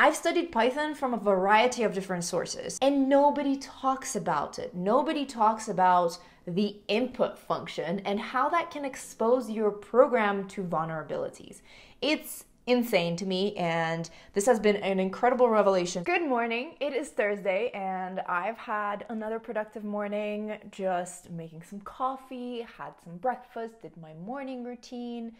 I've studied Python from a variety of different sources, and nobody talks about it. Nobody talks about the input function and how that can expose your program to vulnerabilities. It's insane to me, and this has been an incredible revelation. Good morning, it is Thursday, and I've had another productive morning just making some coffee, had some breakfast, did my morning routine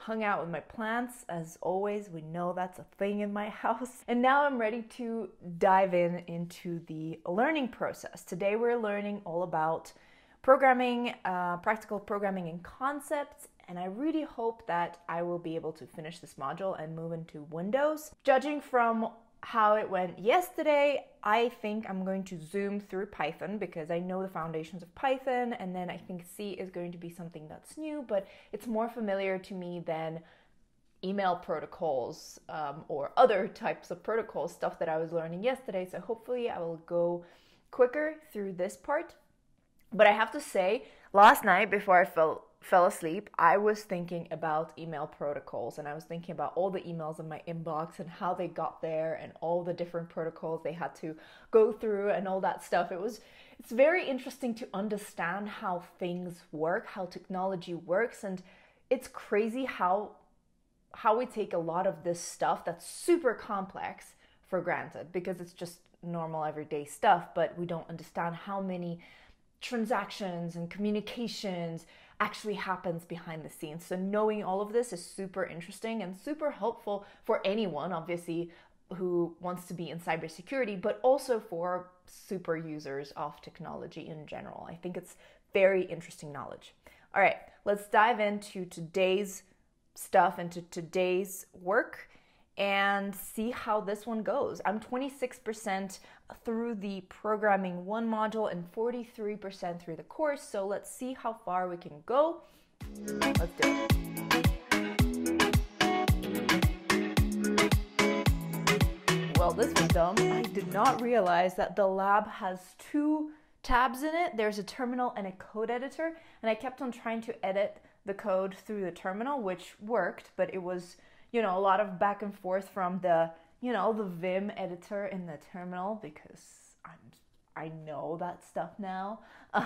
hung out with my plants. As always we know that's a thing in my house. And now i'm ready to dive in into the learning process. Today we're learning all about programming uh, practical programming and concepts. And I really hope that I will be able to finish this module and move into Windows. Judging from how it went yesterday, I think I'm going to zoom through Python because I know the foundations of Python, and then I think C is going to be something that's new, but it's more familiar to me than email protocols um, or other types of protocols, stuff that I was learning yesterday. So hopefully, I will go quicker through this part. But I have to say, last night before I fell fell asleep, I was thinking about email protocols and I was thinking about all the emails in my inbox and how they got there and all the different protocols they had to go through and all that stuff. It was it's very interesting to understand how things work, how technology works and it's crazy how how we take a lot of this stuff that's super complex for granted because it's just normal everyday stuff, but we don't understand how many transactions and communications actually happens behind the scenes. So knowing all of this is super interesting and super helpful for anyone, obviously, who wants to be in cybersecurity, but also for super users of technology in general. I think it's very interesting knowledge. All right, let's dive into today's stuff, into today's work and see how this one goes. I'm 26% through the programming one module and 43% through the course. So let's see how far we can go. Let's do it. Well, this was dumb. I did not realize that the lab has two tabs in it. There's a terminal and a code editor, and I kept on trying to edit the code through the terminal, which worked, but it was you know, a lot of back and forth from the, you know, the Vim editor in the terminal because I'm I know that stuff now.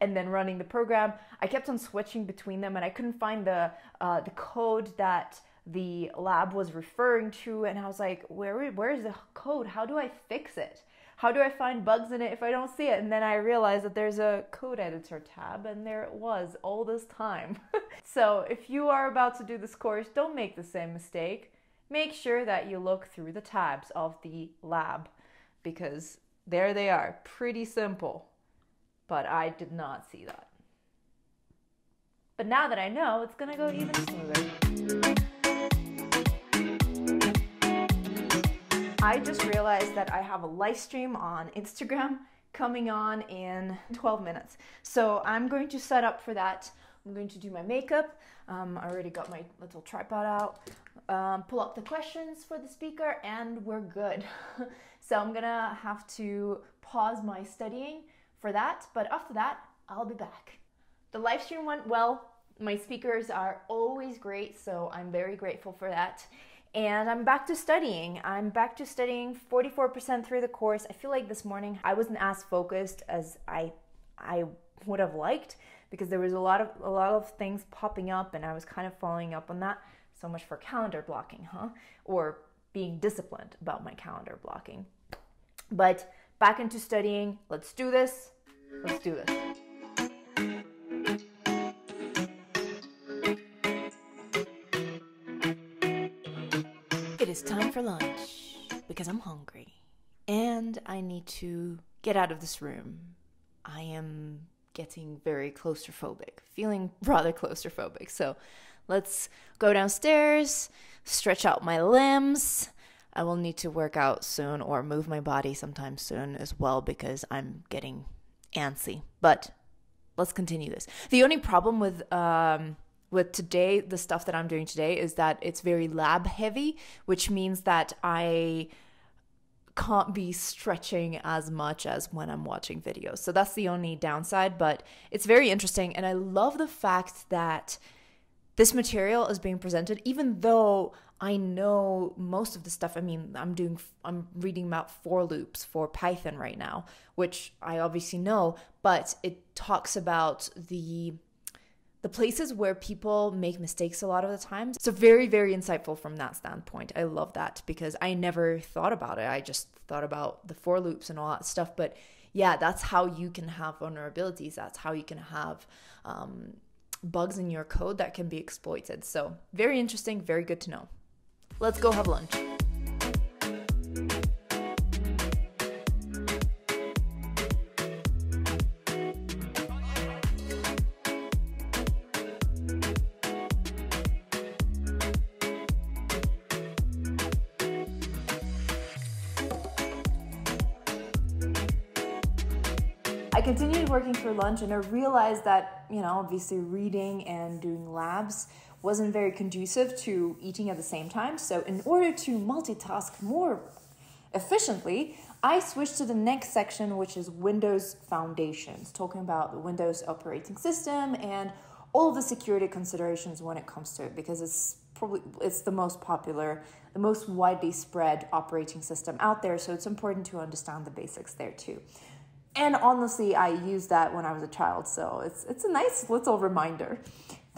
And then running the program, I kept on switching between them, and I couldn't find the uh, the code that the lab was referring to. And I was like, where where is the code? How do I fix it? How do I find bugs in it if I don't see it? And then I realized that there's a code editor tab, and there it was all this time. so if you are about to do this course, don't make the same mistake. Make sure that you look through the tabs of the lab because there they are, pretty simple. But I did not see that. But now that I know, it's gonna go even smoother. I just realized that I have a live stream on Instagram coming on in 12 minutes. So I'm going to set up for that. I'm going to do my makeup. Um, I already got my little tripod out. Um, pull up the questions for the speaker, and we're good. so I'm gonna have to pause my studying for that. But after that, I'll be back. The live stream went well. My speakers are always great, so I'm very grateful for that and I'm back to studying. I'm back to studying 44% through the course. I feel like this morning I wasn't as focused as I I would have liked because there was a lot of a lot of things popping up and I was kind of following up on that. So much for calendar blocking, huh? Or being disciplined about my calendar blocking. But back into studying. Let's do this. Let's do this. Is time for lunch because I'm hungry and I need to get out of this room. I am getting very claustrophobic, feeling rather claustrophobic. So let's go downstairs, stretch out my limbs. I will need to work out soon or move my body sometime soon as well because I'm getting antsy. But let's continue this. The only problem with um, with today, the stuff that I'm doing today is that it's very lab heavy, which means that I can't be stretching as much as when I'm watching videos. So that's the only downside, but it's very interesting. And I love the fact that this material is being presented, even though I know most of the stuff. I mean, I'm doing, I'm reading about for loops for Python right now, which I obviously know, but it talks about the the places where people make mistakes a lot of the times. So very, very insightful from that standpoint. I love that because I never thought about it. I just thought about the for loops and all that stuff. But yeah, that's how you can have vulnerabilities. That's how you can have um, bugs in your code that can be exploited. So very interesting, very good to know. Let's go have lunch. I continued working through lunch and I realized that, you know, obviously reading and doing labs wasn't very conducive to eating at the same time. So, in order to multitask more efficiently, I switched to the next section, which is Windows Foundations, talking about the Windows operating system and all the security considerations when it comes to it, because it's probably it's the most popular, the most widely spread operating system out there. So it's important to understand the basics there too and honestly i used that when i was a child so it's it's a nice little reminder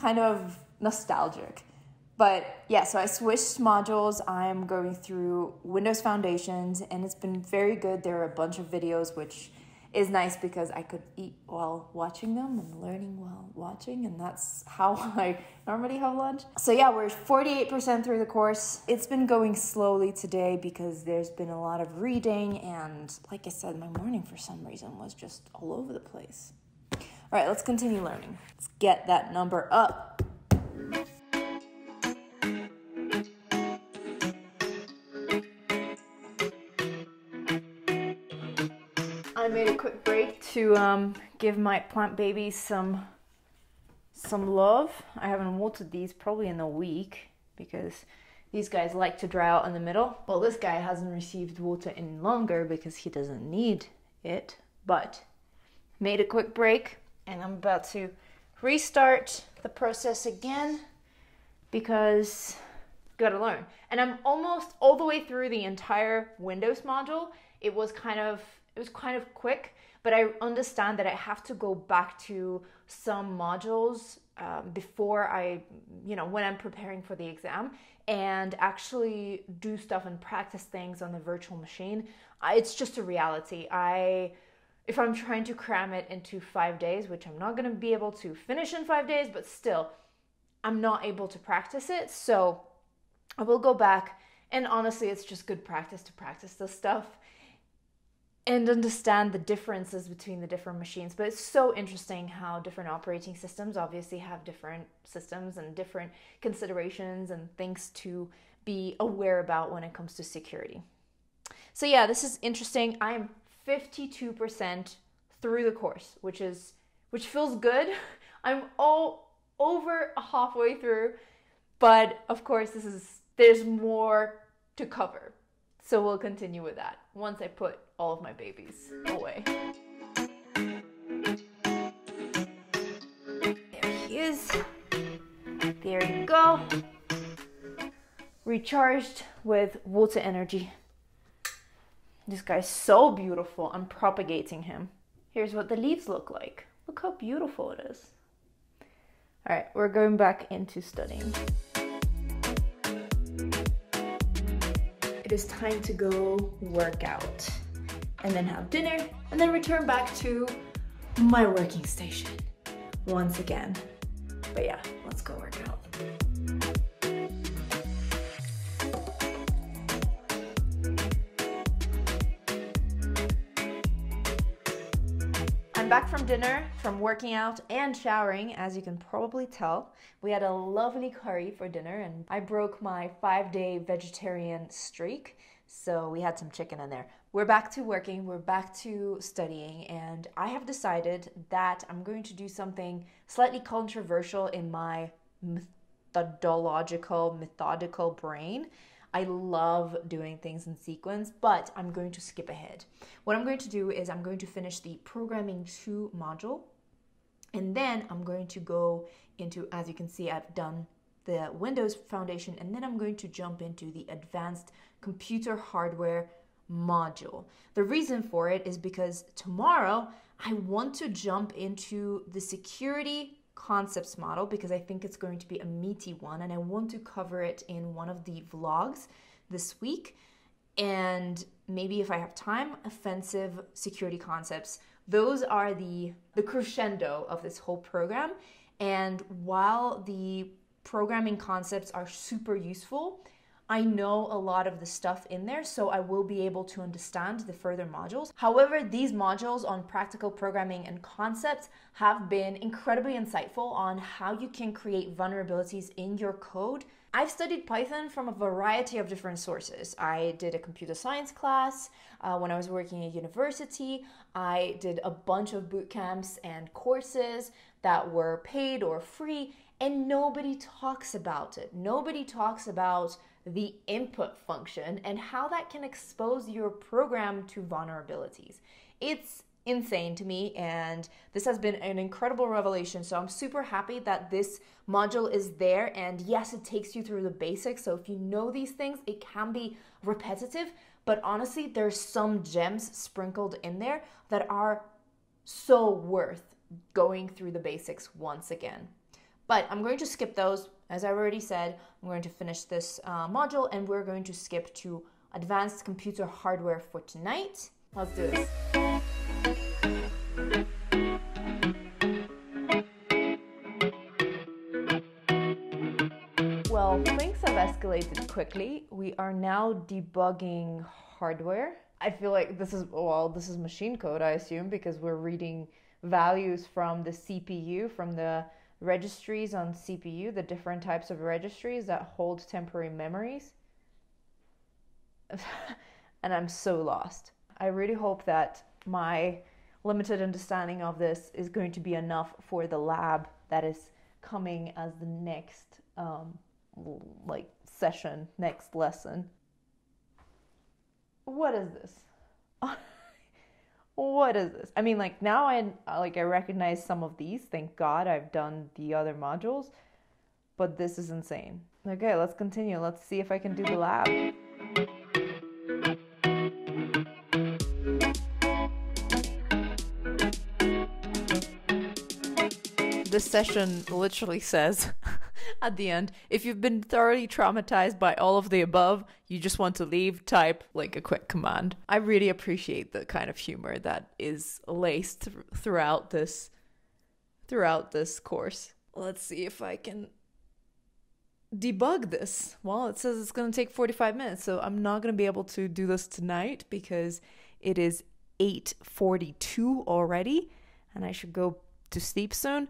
kind of nostalgic. But yeah so i switched modules. I'm going through windows foundations and it's been very good. There are a bunch of videos which is nice because I could eat while watching them and learning while watching, and that's how I normally have lunch. So, yeah, we're 48% through the course. It's been going slowly today because there's been a lot of reading, and like I said, my morning for some reason was just all over the place. All right, let's continue learning. Let's get that number up. I made a quick break to um, give my plant babies some some love. I haven't watered these probably in a week because these guys like to dry out in the middle. Well, this guy hasn't received water any longer because he doesn't need it, but made a quick break and I'm about to restart the process again because gotta learn. And I'm almost all the way through the entire Windows module. It was kind of it was kind of quick, but I understand that I have to go back to some modules um, before I, you know, when I'm preparing for the exam and actually do stuff and practice things on the virtual machine. It's just a reality. I, if I'm trying to cram it into five days, which I'm not going to be able to finish in five days, but still, I'm not able to practice it. So I will go back. And honestly, it's just good practice to practice this stuff and understand the differences between the different machines. But it's so interesting how different operating systems obviously have different systems and different considerations and things to be aware about when it comes to security. So yeah, this is interesting. I'm 52% through the course, which is which feels good. I'm all over halfway through, but of course this is there's more to cover. So we'll continue with that once I put all of my babies away. There he is. There you go. Recharged with water energy. This guy's so beautiful. I'm propagating him. Here's what the leaves look like. Look how beautiful it is. All right, we're going back into studying. It is time to go work out and then have dinner and then return back to my working station once again. But yeah, let's go work out. Back from dinner, from working out and showering, as you can probably tell. We had a lovely curry for dinner, and I broke my five day vegetarian streak, so we had some chicken in there. We're back to working, we're back to studying, and I have decided that I'm going to do something slightly controversial in my methodological, methodical brain. I love doing things in sequence, but I'm going to skip ahead. What I'm going to do is I'm going to finish the programming 2 module and then I'm going to go into, as you can see, I've done the Windows Foundation, and then I'm going to jump into the advanced computer hardware module. The reason for it is because tomorrow I want to jump into the security concepts model because I think it's going to be a meaty one and I want to cover it in one of the vlogs this week. And maybe if I have time, offensive security concepts. Those are the the crescendo of this whole program. And while the programming concepts are super useful, I know a lot of the stuff in there, so I will be able to understand the further modules. However, these modules on practical programming and concepts have been incredibly insightful on how you can create vulnerabilities in your code. I've studied Python from a variety of different sources. I did a computer science class uh, when I was working at university. I did a bunch of boot camps and courses that were paid or free, and nobody talks about it. Nobody talks about the input function and how that can expose your program to vulnerabilities. It's insane to me and this has been an incredible revelation so i'm super happy that this module is there and yes it takes you through the basics so if you know these things it can be repetitive but honestly there's some gems sprinkled in there that are so worth going through the basics once again but i'm going to skip those as I've already said, I'm going to finish this uh, module and we're going to skip to advanced computer hardware for tonight. Let's do this. Well, things have escalated quickly. We are now debugging hardware. I feel like this is, well, this is machine code, I assume, because we're reading values from the CPU, from the registries on CPU, the different types of registries that hold temporary memories. and I'm so lost. I really hope that my limited understanding of this is going to be enough for the lab that is coming as the next um, like session, next lesson. What is this? what is this? I mean, like now I like I recognize some of these. Thank God I've done the other modules, but this is insane. Okay, let's continue. Let's see if I can do the lab. This session literally says at the end. If you've been thoroughly traumatized by all of the above, you just want to leave, type like a quick command. I really appreciate the kind of humor that is laced th- throughout this throughout this course. Let's see if I can debug this. Well, it says it's going to take 45 minutes, so I'm not going to be able to do this tonight because it is 8:42 already and I should go to sleep soon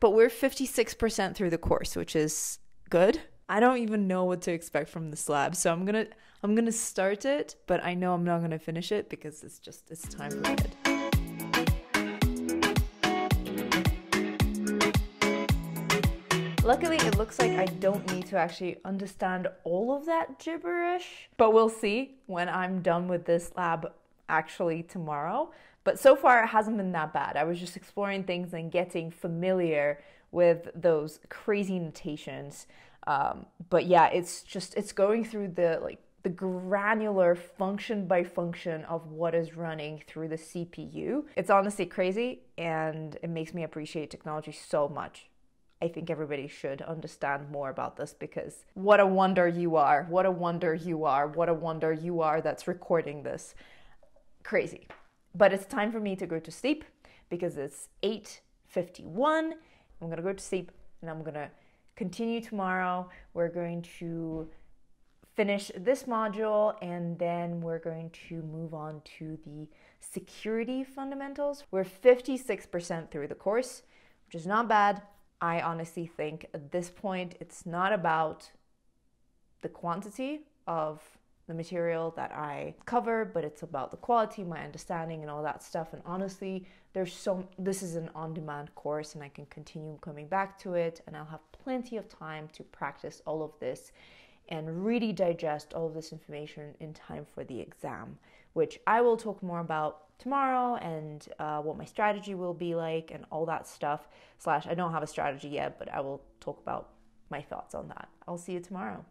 but we're 56% through the course, which is good. I don't even know what to expect from this lab. So I'm going to I'm going to start it, but I know I'm not going to finish it because it's just it's time limited. Luckily, it looks like I don't need to actually understand all of that gibberish, but we'll see when I'm done with this lab actually tomorrow. But so far, it hasn't been that bad. I was just exploring things and getting familiar with those crazy notations. Um, but yeah, it's just it's going through the like the granular function by function of what is running through the CPU. It's honestly crazy and it makes me appreciate technology so much. I think everybody should understand more about this because what a wonder you are. What a wonder you are. What a wonder you are that's recording this. Crazy. But it's time for me to go to sleep because it's 8:51. I'm going to go to sleep and I'm going to continue tomorrow. We're going to finish this module and then we're going to move on to the security fundamentals. We're 56% through the course, which is not bad. I honestly think at this point it's not about the quantity of the material that I cover, but it's about the quality, my understanding, and all that stuff. And honestly, there's so this is an on demand course, and I can continue coming back to it, and I'll have plenty of time to practice all of this and really digest all of this information in time for the exam, which I will talk more about tomorrow and uh, what my strategy will be like and all that stuff. Slash, I don't have a strategy yet, but I will talk about my thoughts on that. I'll see you tomorrow.